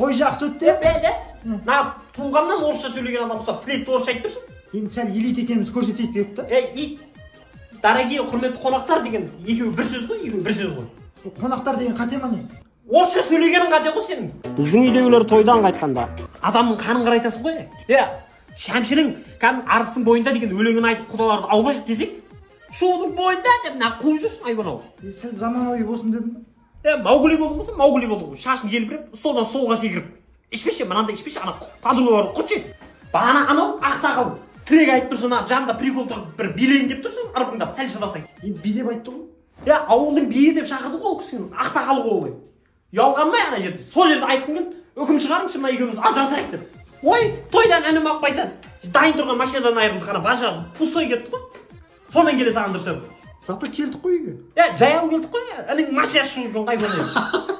той жақсы өтті бәле мына туғаннан орысша сөйлеген адам ұқсап тілекті орысша айтып тұрсың. Енді сәл элит екенімізді көрсетейік деп та ей ит дорогие құрметті қонақтар деген екеуі бір сөз ғой екеуі бір сөз ғой. Қонақтар деген қате ма не? Орысша сөйлегенің қате ғой сенің. Біздің үйдегілер тойдан қайтқанда. Адамның қанын қарайтасың ғой е. Шәмшінің кәдімгі арыстың бойында деген өлеңін айтып құдаларды аулайық десең шудың бойында деп мына қуып жүрсің айбан ау е, сәл заманауи болсын дедім. ба е маугли болдың ғой сен маугли болдың ғой. Шашың желбіреп столдан столға секіріп ішпеші мынандай ішпеші ана подругаларды құртшы бағана анау ақсақал тілек айтып тұрсын ана жанында прикол тығып бір билейін деп тұрсың ырбыңдап сәл шыдасаң енді би деп айтты ғой. Е ауылдың биі деп шақырды ғой ол кісіні ақсақалы ғой ол ұялғанмай ана жерде сол жерде айтқым келді үкім шығарыңызшы мына екеуміз ажырасайық деп. Ой тойдан інім алып айтады дайын тұрған машинадан айырылдық ана бажа пустой кетті ғой. Сонымен келе саған дұрыс еді зато келдік қой үйге. Е жаяу келдік қой інің машинасы жоқ екен қай